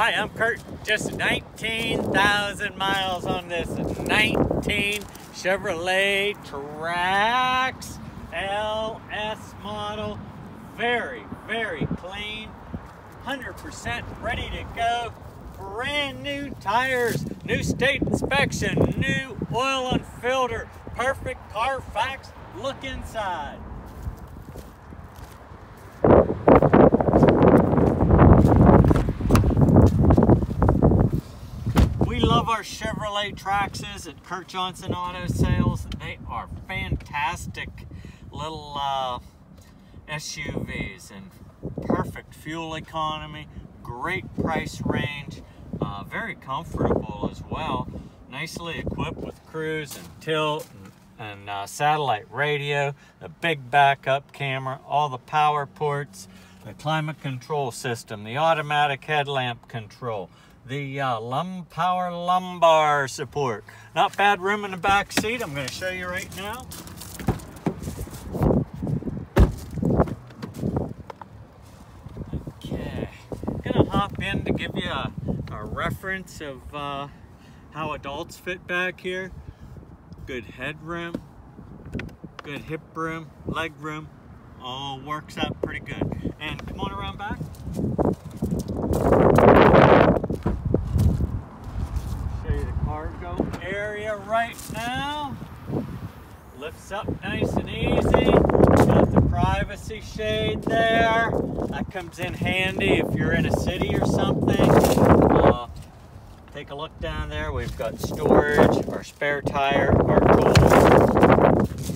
Hi, I'm Kurt. Just 19,000 miles on this 19 Chevrolet Trax LS model. Very, very clean. 100% ready to go. Brand new tires, new state inspection, new oil and filter, perfect Carfax look inside. Love our Chevrolet Traxes at Kurt Johnson Auto Sales. They are fantastic little uh, SUVs and perfect fuel economy, great price range, uh, very comfortable as well. Nicely equipped with cruise and tilt and, and uh, satellite radio, the big backup camera, all the power ports, the climate control system, the automatic headlamp control, the uh, lum power lumbar support. Not bad room in the back seat. I'm going to show you right now. Okay, I'm gonna hop in to give you a, a reference of uh, how adults fit back here. Good headroom, good hip room, leg room, all works out pretty good. And come on around back. Show you the cargo area right now. Lifts up nice and easy. Got the privacy shade there. That comes in handy if you're in a city or something. Uh, take a look down there. We've got storage, our spare tire, our tools.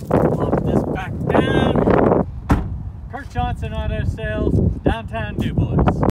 Pop this back down. Kurt Johnson Auto Sales, downtown DuBois.